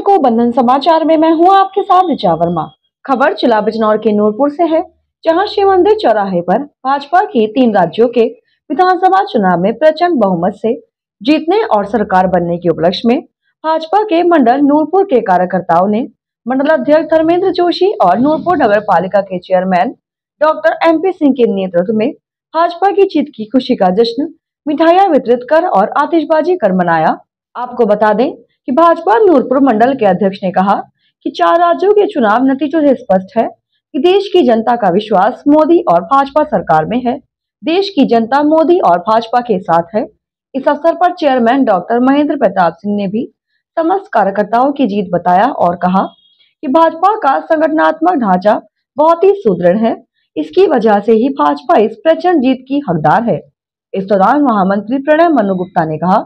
दर्शकों, बंधन समाचार में मैं हूँ आपके साथ ऋचा वर्मा। खबर जिला बिजनौर के नूरपुर से है, जहाँ शिव मंदिर चौराहे पर भाजपा के तीन राज्यों के विधानसभा चुनाव में प्रचंड बहुमत से जीतने और सरकार बनने के उपलक्ष्य में भाजपा के मंडल नूरपुर के कार्यकर्ताओं ने मंडलाध्यक्ष धर्मेंद्र जोशी और नूरपुर नगर पालिका के chairman doctor M P Singh के नेतृत्व में भाजपा की जीत की खुशी का जश्न मिठाइयाँ वितरित कर और आतिशबाजी कर मनाया। आपको बता दें कि भाजपा नूरपुर मंडल के अध्यक्ष ने कहा कि चार राज्यों के चुनाव नतीजों से स्पष्ट है कि देश की जनता का विश्वास मोदी और भाजपा सरकार में है। देश की जनता मोदी और भाजपा के साथ है। इस अवसर पर चेयरमैन डॉक्टर महेंद्र प्रताप सिंह ने भी समस्त कार्यकर्ताओं की जीत बताया और कहा कि भाजपा का संगठनात्मक ढांचा बहुत ही सुदृढ़ है। इसकी वजह से ही भाजपा इस प्रचंड जीत की हकदार है। इस दौरान महामंत्री प्रणय मनु गुप्ता ने कहा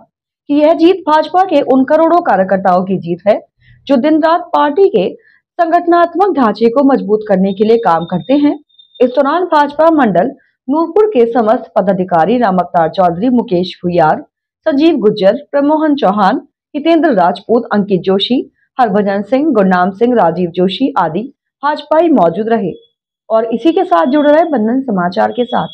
कि यह जीत भाजपा के उन करोड़ों कार्यकर्ताओं की जीत है, जो दिन रात पार्टी के संगठनात्मक ढांचे को मज़बूत करने के लिए काम करते हैं। इस दौरान भाजपा मंडल नूरपुर के समस्त पदाधिकारी राम अवतार चौधरी, मुकेश भुयार, संजीव गुज्जर, प्रमोहन चौहान, हितेंद्र राजपूत, अंकित जोशी, हरभजन सिंह, गुरनाम सिंह, राजीव जोशी आदि भाजपाई मौजूद रहे। और इसी के साथ जुड़ रहे बंधन समाचार के साथ।